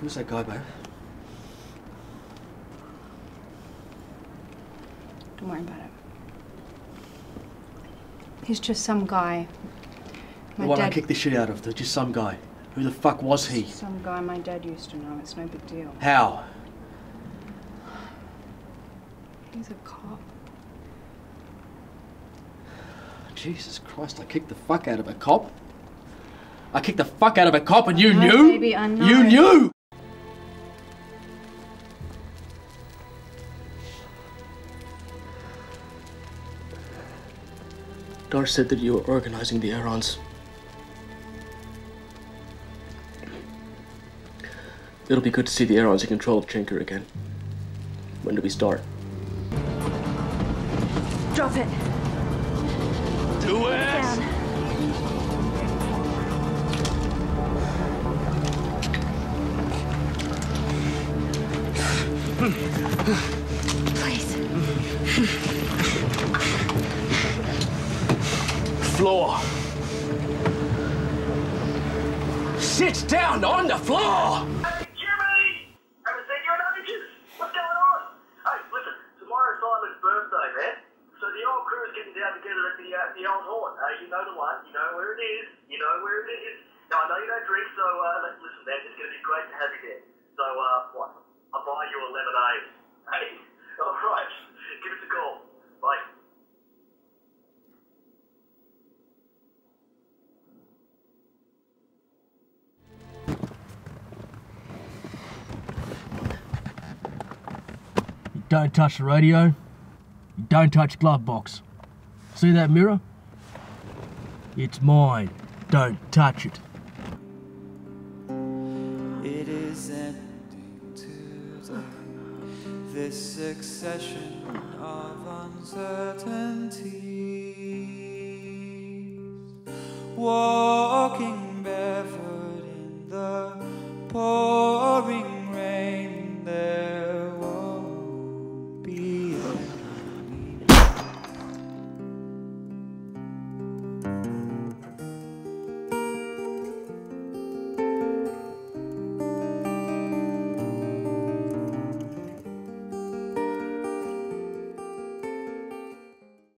Who's that guy, babe? Don't worry about it. He's just some guy. The My one I dad. kicked the shit out of. There's just some guy. Who the fuck was he? Some guy my dad used to know. It's no big deal. How? He's a cop. Jesus Christ, I kicked the fuck out of a cop? I kicked the fuck out of a cop and you know, knew? baby, I. You knew! Dar said that you were organizing the Arons. It'll be good to see the Arons in control of Chenker again. When do we start? Drop it. Do it! Down. Please. Floor! Sit down on the floor! Hey, Jimmy! Haven't seen you in ages. What's going on? Hey, listen, tomorrow's Simon's birthday, man. So the old crew's getting down together at the uh, the old. Uh, you know the one. You know where it is. You know where it is. Now, I know you don't drink, so uh, listen, man, it's going to be great to have you there. Don't touch the radio. Don't touch glove box. See that mirror? It's mine. Don't touch it. It is ending to the, this succession of uncertainty. Walking barefoot in the pouring